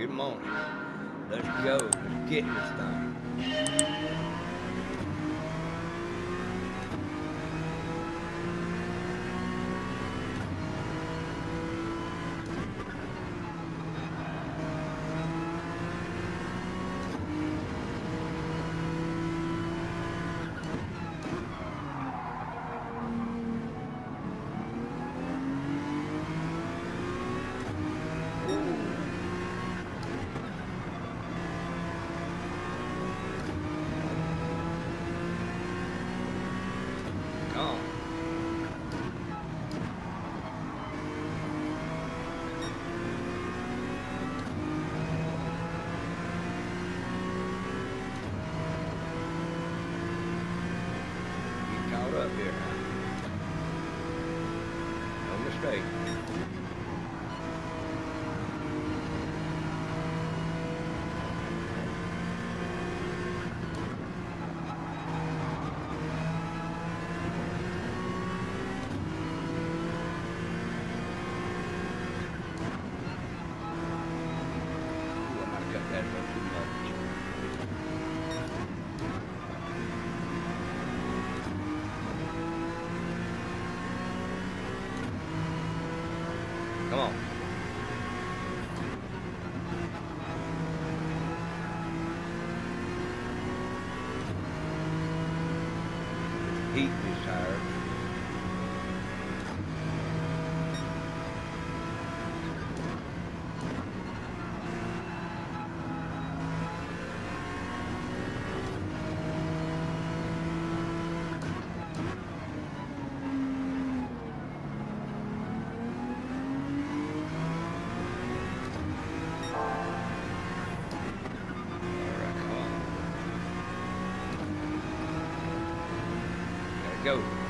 Good morning. Let's go. Let's get this thing. Come on. Get caught up here now. No mistake. Ooh, I might cut that a little too much. Come on. Heat this tire. Alright, come on. Gotta go.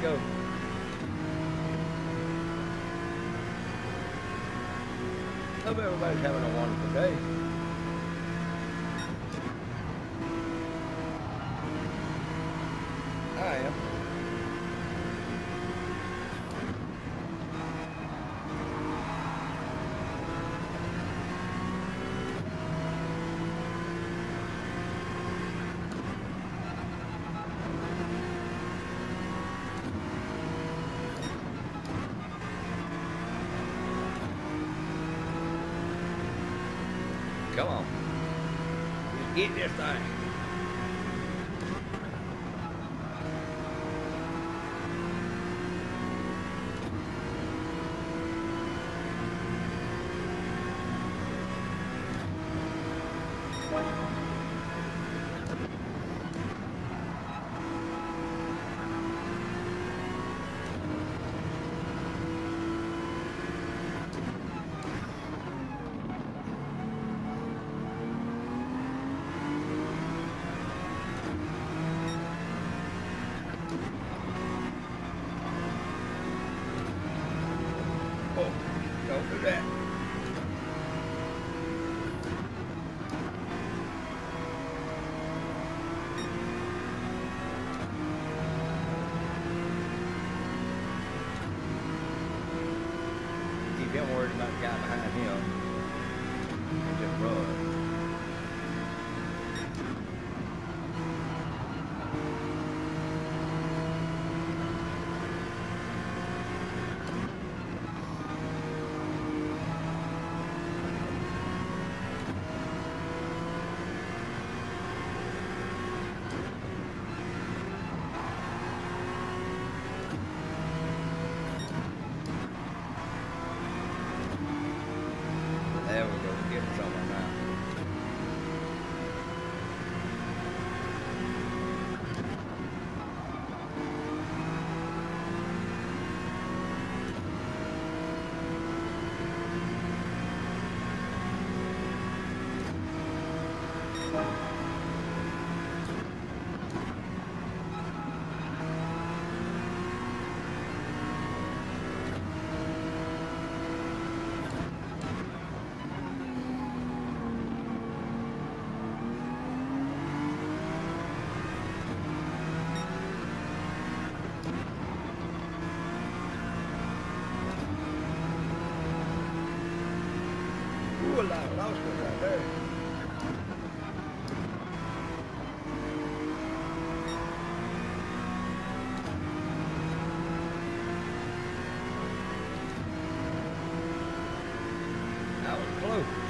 Go. Hope everybody's having a wonderful day. Come on. Let's get this thing. That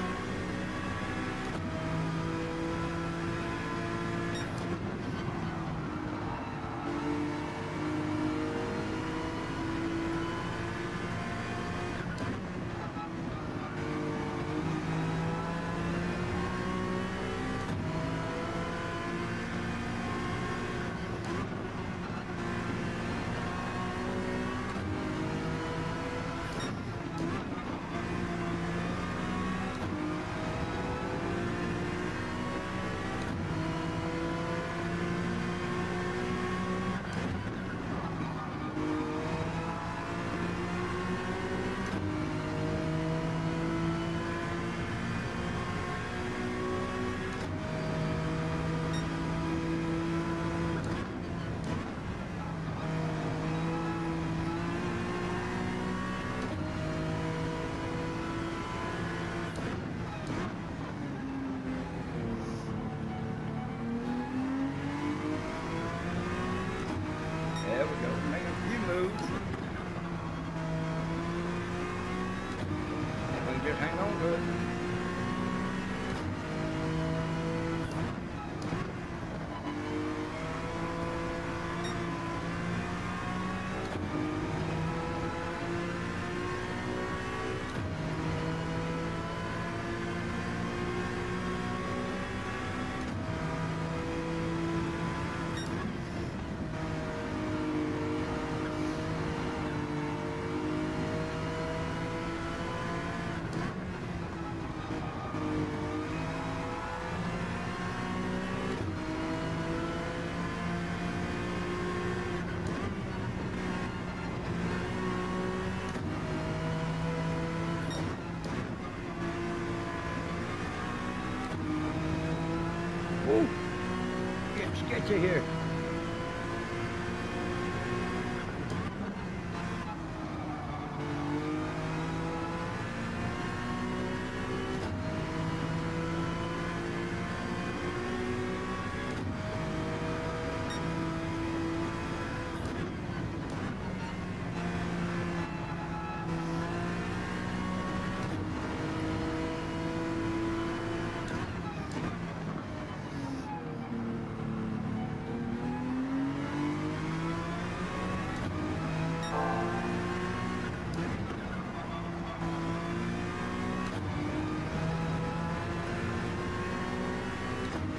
Sketchy here.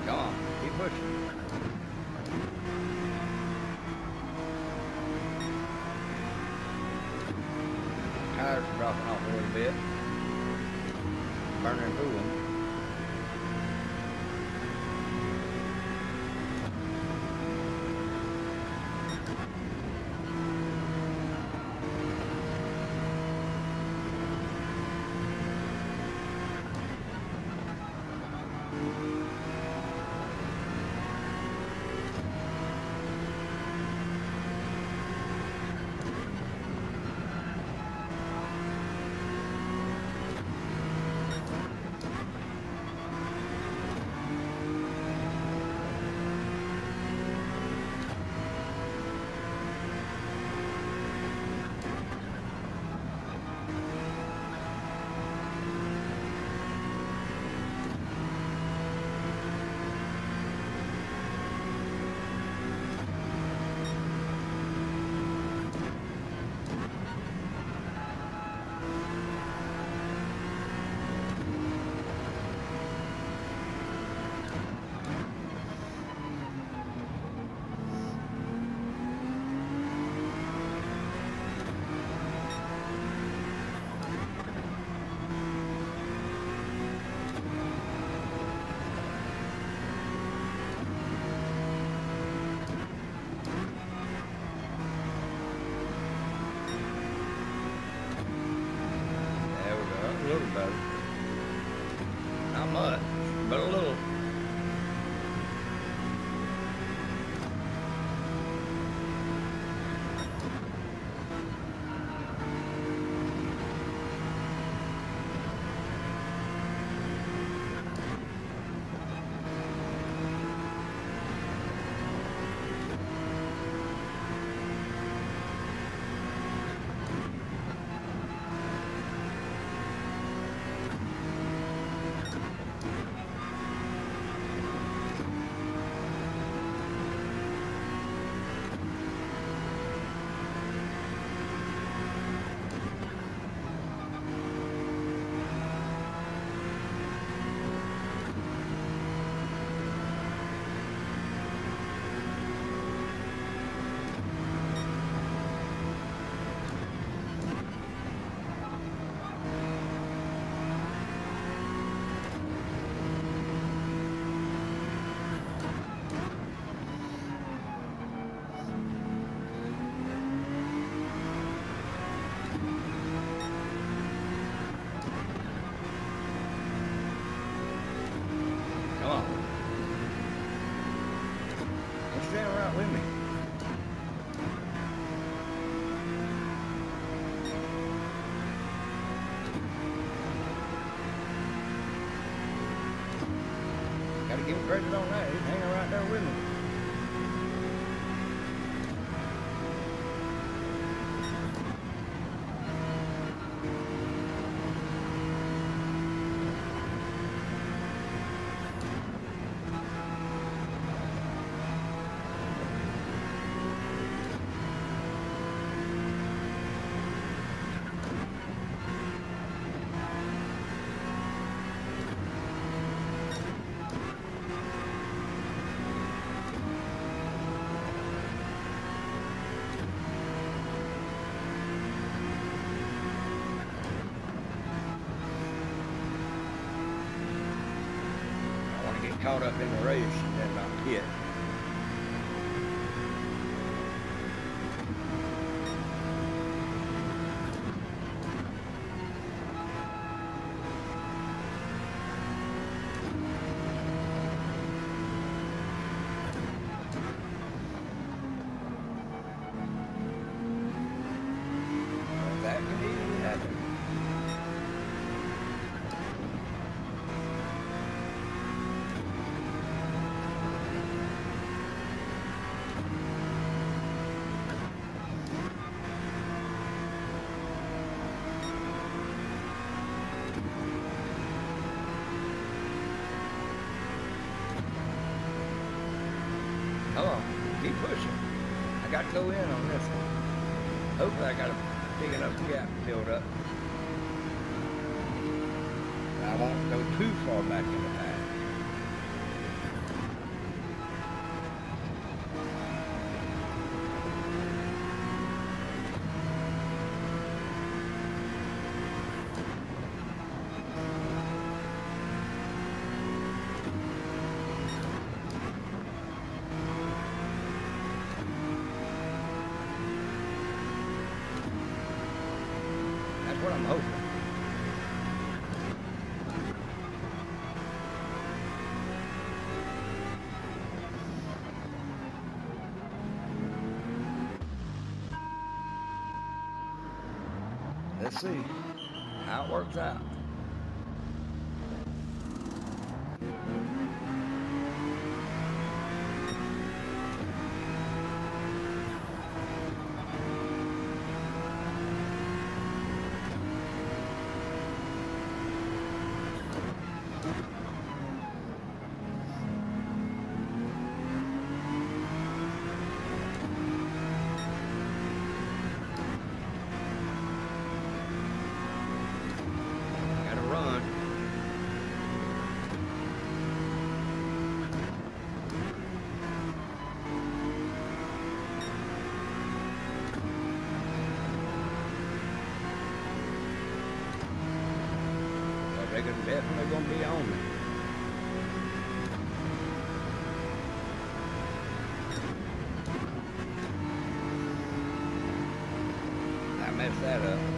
Come on, keep pushing. Tires are dropping off a little bit. Him credit on that. He's hanging right there with me. Caught up in the race Keep pushing. I got to go in on this one. Hopefully I got a big enough gap filled up. I won't go too far back in the pack. See how it works out. They're definitely gonna be on me. I messed that up.